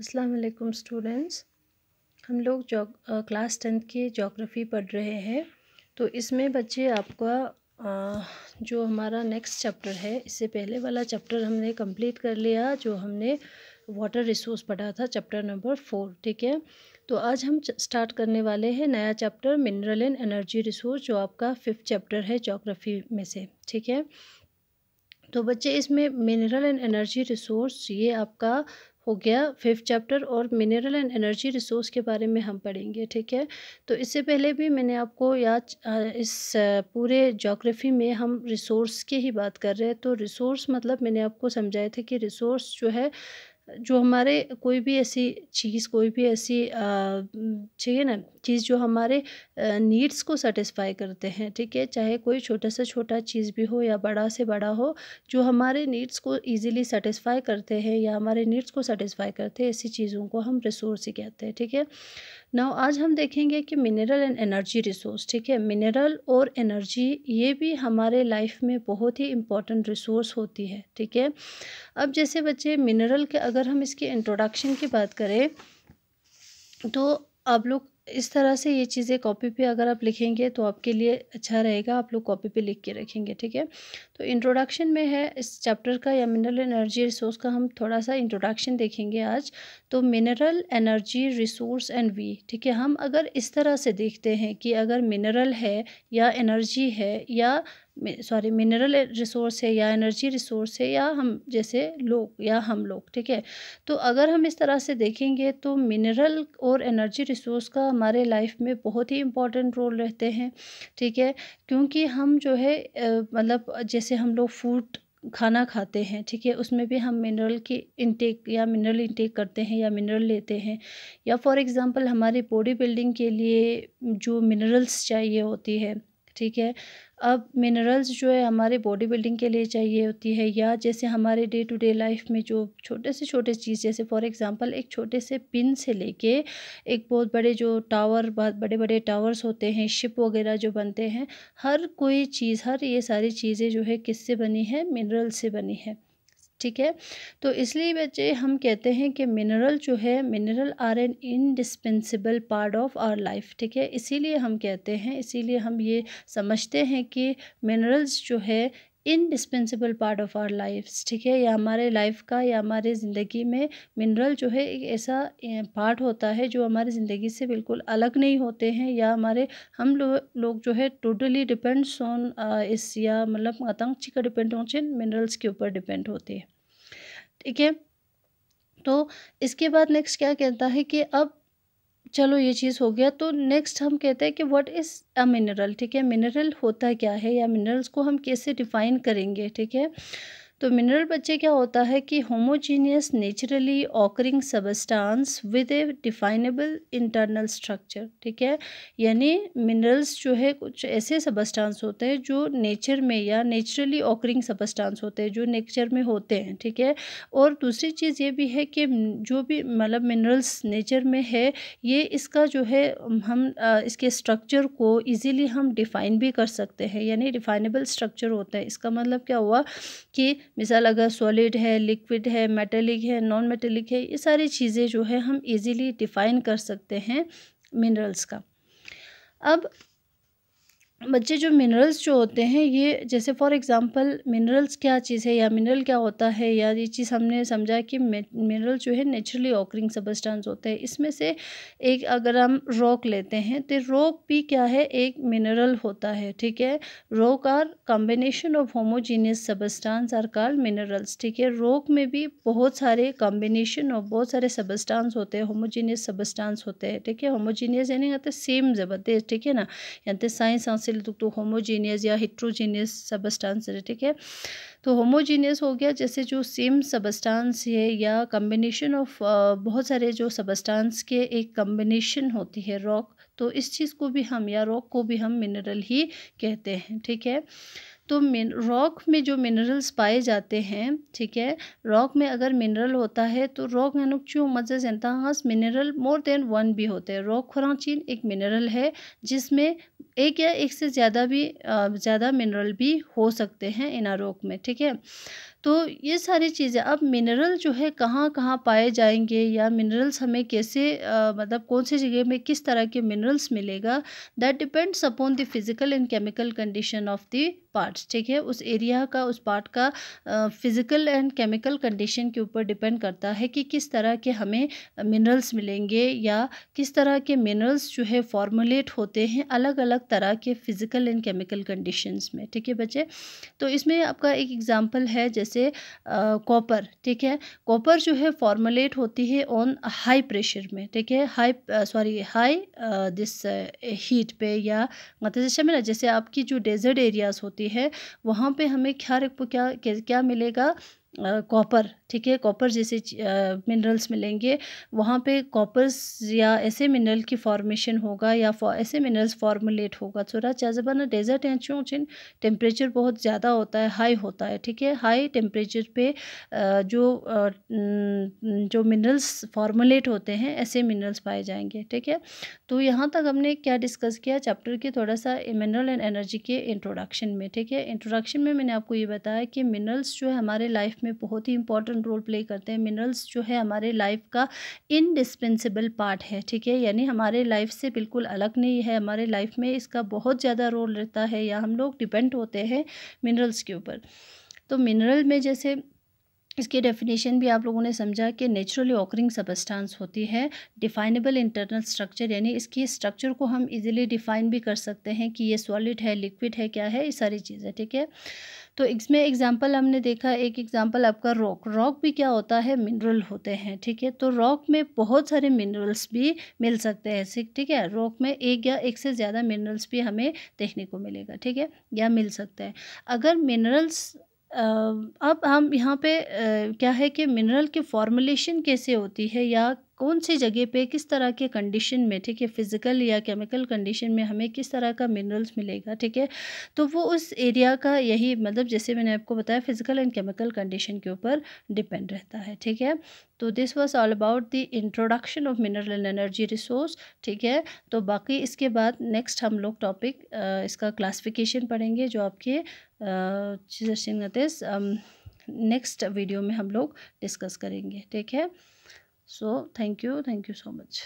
अस्सलाम वालेकुम स्टूडेंट्स। हम लोग जो क्लास टेंथ की जोग्राफ़ी पढ़ रहे हैं। तो इसमें बच्चे आपका जो हमारा नेक्स्ट चैप्टर है, इससे पहले वाला चैप्टर हमने कंप्लीट कर लिया, जो हमने वाटर रिसोर्स पढ़ा था, चैप्टर नंबर फोर, ठीक है? तो आज हम स्टार्ट करने वाले हैं नया chapter, mineral and energy resource, जो आपका फिफ्थ चैप्टर है जोग्राफ़ी में से, ठीक है? तो बच्चे, इसमें मिनरल एंड एनर्जी रिसोर्स ये आपका हो गया फिफ्थ चैप्टर और मिनरल एंड एनर्जी रिसोर्स के बारे में हम पढ़ेंगे, ठीक है? तो इससे पहले भी मैंने आपको याद इस पूरे जोग्राफ़ी में हम रिसोर्स की ही बात कर रहे हैं। तो रिसोर्स मतलब मैंने आपको समझाया था कि रिसोर्स जो है जो हमारे कोई भी ऐसी चीज़, कोई भी ऐसी ठीक है ना, चीज़ जो हमारे नीड्स को सेटिस्फाई करते हैं, ठीक है? चाहे कोई छोटा से छोटा चीज़ भी हो या बड़ा से बड़ा हो, जो हमारे नीड्स को इजीली सेटिस्फाई करते हैं या हमारे नीड्स को सेटिस्फाई करते हैं, ऐसी चीज़ों को हम रिसोर्स ही कहते हैं, ठीक है? नाउ आज हम देखेंगे कि मिनरल एंड एनर्जी रिसोर्स ठीक है? मिनरल और एनर्जी ये भी हमारे लाइफ में बहुत ही इंपॉर्टेंट रिसोर्स होती है, ठीक है? अब जैसे बच्चे मिनरल के अगर हम इसके इंट्रोडक्शन की बात करें तो आप लोग इस तरह से ये चीज़ें कॉपी पे अगर आप लिखेंगे तो आपके लिए अच्छा रहेगा, आप लोग कॉपी पे लिख के रखेंगे, ठीक है? तो इंट्रोडक्शन में है, इस चैप्टर का या मिनरल एनर्जी रिसोर्स का हम थोड़ा सा इंट्रोडक्शन देखेंगे आज। तो mineral energy resource and we ठीक है? हम अगर इस तरह से देखते हैं कि अगर मिनरल है या एनर्जी है या सॉरी मिनरल रिसोर्स है या एनर्जी रिसोर्स है या हम, जैसे लोग, या हम लोग, ठीक है? तो अगर हम इस तरह से देखेंगे तो मिनरल और एनर्जी रिसोर्स का हमारे लाइफ में बहुत ही इम्पोर्टेंट रोल रहते हैं, ठीक है? क्योंकि हम जो है मतलब जैसे हम लोग फ़ूड खाना खाते हैं, ठीक है? उसमें भी हम मिनरल की इंटेक या मिनरल इंटेक करते हैं या मिनरल लेते हैं। या फॉर एग्ज़ाम्पल हमारी बॉडी बिल्डिंग के लिए जो मिनरल्स चाहिए होती है ठीक है। अब मिनरल्स जो है हमारे बॉडी बिल्डिंग के लिए चाहिए होती है या जैसे हमारे डे टू डे लाइफ में जो छोटे से छोटे चीज़ जैसे फॉर एग्जांपल एक छोटे से पिन से लेके एक बहुत बड़े जो टावर बहुत बड़े बड़े टावर्स होते हैं शिप वगैरह जो बनते हैं, हर कोई चीज़, हर ये सारी चीज़ें जो है किससे बनी है? मिनरल से बनी है। ठीक है? तो इसलिए बच्चे हम कहते हैं कि मिनरल जो है mineral are an indispensable part of our life ठीक है? इसीलिए हम कहते हैं, इसीलिए हम ये समझते हैं कि मिनरल्स जो है indispensable part of our life ठीक है? या हमारे लाइफ का या हमारे ज़िंदगी में मिनरल जो है, एक ऐसा पार्ट होता है जो हमारी ज़िंदगी से बिल्कुल अलग नहीं होते हैं या हमारे, हम लोग लोग जो है टोटली डिपेंड्स ऑन इस या मतलब आतंक का डिपेंड हो मिनरल्स के ऊपर डिपेंड होते हैं। ठीक है? तो इसके बाद नेक्स्ट क्या कहता है कि अब चलो ये चीज़ हो गया तो नेक्स्ट हम कहते हैं कि व्हाट इज़ अ मिनरल ठीक है मिनरल होता क्या है या मिनरल्स को हम कैसे डिफ़ाइन करेंगे? ठीक है? तो मिनरल बच्चे क्या होता है कि homogeneous naturally occurring substance with a definable internal structure ठीक है? यानी मिनरल्स जो है, कुछ ऐसे सबस्टांस होते हैं जो नेचर में या नेचुरली ऑकरिंग सबस्टांस होते हैं, जो नेचर में होते हैं, ठीक है? और दूसरी चीज़ ये भी है कि जो भी मतलब मिनरल्स नेचर में है, ये इसका जो है, हम इसके स्ट्रक्चर को ईज़िली हम डिफ़ाइन भी कर सकते हैं। यानी डिफाइनेबल स्ट्रक्चर होता है। इसका मतलब क्या हुआ कि मिसाल अगर सॉलिड है, लिक्विड है मेटेलिक है नॉन मेटेलिक है, ये सारी चीज़ें जो है हम इजीली डिफ़ाइन कर सकते हैं मिनरल्स का। अब बच्चे जो मिनरल्स जो होते हैं, ये जैसे फॉर एग्जांपल मिनरल्स क्या चीज़ है या मिनरल क्या होता है या ये चीज़ हमने समझा कि मिनरल जो है नेचुरली ऑकरिंग सबस्टांस होते हैं। इसमें से एक अगर हम रॉक लेते हैं तो रॉक भी क्या है? एक मिनरल होता है, ठीक है? Rock are combination of homogeneous substance are called minerals ठीक है? रॉक में भी बहुत सारे कॉम्बिनेशन ऑफ़ बहुत सारे सबस्टांस होते हैं होमोजीनियस सबस्टांस होते हैं, ठीक है? होमोजीनियस यानी कहते सेम ज़बरदस्त ठीक है ना? यानी साइंस हासिल तो होमोजीनियस या हिट्रोजीनियस सबस्टांस है, ठीक है? तो होमोजीनियस हो गया, जैसे जो सेम सबस्टांस है या कम्बिनेशन ऑफ़ बहुत सारे जो सबस्टांस के एक कम्बिनेशन होती है रॉक तो इस चीज़ को भी हम या रॉक को भी हम मिनरल ही कहते हैं, ठीक है? तो मिन रॉक में जो मिनरल्स पाए जाते हैं, ठीक है रॉक में अगर मिनरल होता है तो रॉक क्यों मज़े सेंतास मिनरल मोर देन वन भी होते हैं। रॉक खुराचीन एक मिनरल है, जिसमें एक या एक से ज़्यादा भी ज़्यादा मिनरल भी हो सकते हैं इन रॉक में, ठीक है। तो ये सारी चीज़ें, अब मिनरल जो है कहाँ कहाँ पाए जाएँगे या मिनरल्स हमें कैसे मतलब कौन सी जगह में किस तरह के मिनरल्स मिलेगा that depends upon the physical and chemical condition of the parts ठीक है? उस एरिया का, उस पार्ट का फ़िज़िकल एंड केमिकल कंडीशन के ऊपर डिपेंड करता है कि किस तरह के हमें मिनरल्स मिलेंगे या किस तरह के मिनरल्स जो है फॉर्मुलेट होते हैं अलग अलग तरह के फ़िज़िकल एंड केमिकल कंडीशंस में, ठीक है बच्चे? तो इसमें आपका एक एग्जांपल है, जैसे कॉपर ठीक है? कॉपर जो है फॉर्मुलेट होती है ऑन हाई प्रेशर में, ठीक है? High sorry high this heat पे या मतलब जैसे में ना, जैसे आपकी जो डेजर्ट एरियाज़ होती है, वहाँ पे हमें क्या क्या क्या मिलेगा? कॉपर, ठीक है? कॉपर जैसे मिनरल्स मिलेंगे। वहाँ पे कॉपर्स या ऐसे मिनरल की फॉर्मेशन होगा या ऐसे मिनरल्स फॉर्मुलेट होगा। थोड़ा चाजबाना डेजर्ट हैं चिन टेम्परेचर बहुत ज़्यादा होता है हाई होता है, ठीक है? हाई टेम्परेचर पे जो जो मिनरल्स फॉर्मुलेट होते हैं, ऐसे मिनरल्स पाए जाएँगे, ठीक है? तो यहाँ तक हमने क्या डिस्कस किया? चैप्टर के थोड़ा सा मिनरल एंड एनर्जी के इंट्रोडक्शन में, ठीक है? इंट्रोडक्शन में मैंने आपको ये बताया कि मिनरल्स जो है हमारे लाइफ में बहुत ही इंपॉर्टेंट रोल प्ले करते हैं। मिनरल्स जो है हमारे लाइफ का इनडिस्पेंसिबल पार्ट है, ठीक है? यानी हमारे लाइफ से बिल्कुल अलग नहीं है। हमारे लाइफ में इसका बहुत ज़्यादा रोल रहता है या हम लोग डिपेंड होते हैं मिनरल्स के ऊपर। तो मिनरल में जैसे इसकी डेफिनेशन भी आप लोगों ने समझा कि नेचुरली ऑकरिंग सबस्टांस होती है डिफाइनेबल इंटरनल स्ट्रक्चर यानी इसकी स्ट्रक्चर को हम इजीली डिफाइन भी कर सकते हैं कि ये सॉलिड है लिक्विड है, क्या है, ये सारी चीज़ें, ठीक है? तो इसमें एग्जांपल हमने देखा, एक एग्जांपल आपका रॉक रॉक भी क्या होता है मिनरल होते हैं, ठीक है? तो रॉक में बहुत सारे मिनरल्स भी मिल सकते हैं ठीक है? रॉक में एक या एक से ज़्यादा मिनरल्स भी हमें देखने को मिलेगा, ठीक है? या मिल सकता है। अगर मिनरल्स अब हम यहाँ पे क्या है कि मिनरल की फॉर्मुलेशन कैसे होती है या कौन सी जगह पे किस तरह के कंडीशन में, ठीक है फ़िज़िकल या केमिकल कंडीशन में हमें किस तरह का मिनरल्स मिलेगा, ठीक है? तो वो उस एरिया का यही मतलब जैसे मैंने आपको बताया फ़िज़िकल एंड केमिकल कंडीशन के ऊपर डिपेंड रहता है, ठीक है? तो this was all about the introduction of mineral and energy resource ठीक है? तो बाकी इसके बाद नेक्स्ट हम लोग टॉपिक इसका क्लासिफिकेशन पढ़ेंगे, जो आपके नेक्स्ट वीडियो में हम लोग डिस्कस करेंगे, ठीक है? So thank you thank you so much